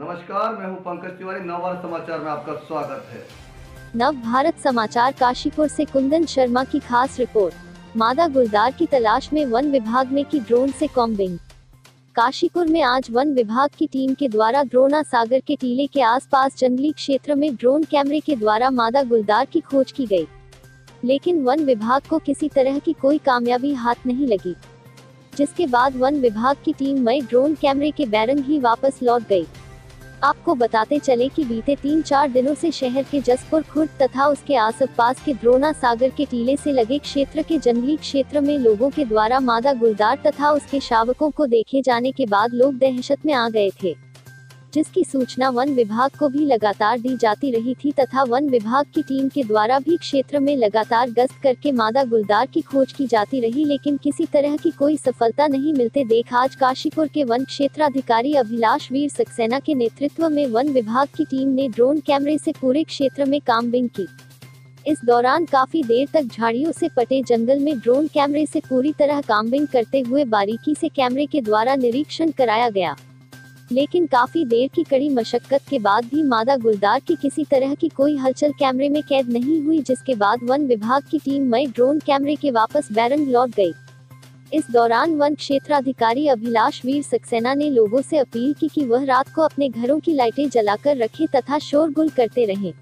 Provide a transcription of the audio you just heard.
नमस्कार, मैं हूँ पंकज तिवारी। नवभारत समाचार में आपका स्वागत है। नव भारत समाचार काशीपुर से कुंदन शर्मा की खास रिपोर्ट। मादा गुलदार की तलाश में वन विभाग ने की ड्रोन से कॉम्बिंग। काशीपुर में आज वन विभाग की टीम के द्वारा द्रोणा सागर के टीले के आसपास जंगली क्षेत्र में ड्रोन कैमरे के द्वारा मादा गुलदार की खोज की गई। लेकिन वन विभाग को किसी तरह की कोई कामयाबी हाथ नहीं लगी। जिसके बाद वन विभाग की टीम मई ड्रोन कैमरे के बैरंग ही वापस लौट गई। आपको बताते चले कि बीते तीन चार दिनों से शहर के जसपुर, खुर्द तथा उसके आस पास के द्रोणा सागर के टीले से लगे क्षेत्र के जंगली क्षेत्र में लोगों के द्वारा मादा गुलदार तथा उसके शावकों को देखे जाने के बाद लोग दहशत में आ गए थे। जिसकी सूचना वन विभाग को भी लगातार दी जाती रही थी तथा वन विभाग की टीम के द्वारा भी क्षेत्र में लगातार गश्त करके मादा गुलदार की खोज की जाती रही, लेकिन किसी तरह की कोई सफलता नहीं मिलते देख आज काशीपुर के वन क्षेत्राधिकारी अभिलाष वीर सक्सेना के नेतृत्व में वन विभाग की टीम ने ड्रोन कैमरे से पूरे क्षेत्र में कामबिंग की। इस दौरान काफ़ी देर तक झाड़ियों से पटे जंगल में ड्रोन कैमरे से पूरी तरह कामबिंग करते हुए बारीकी से कैमरे के द्वारा निरीक्षण कराया गया। लेकिन काफ़ी देर की कड़ी मशक्कत के बाद भी मादा गुलदार की किसी तरह की कोई हलचल कैमरे में कैद नहीं हुई, जिसके बाद वन विभाग की टीम मई ड्रोन कैमरे के वापस बैरन लौट गई। इस दौरान वन क्षेत्राधिकारी अभिलाष वीर सक्सेना ने लोगों से अपील की कि वह रात को अपने घरों की लाइटें जलाकर रखें तथा शोरगुल करते रहें।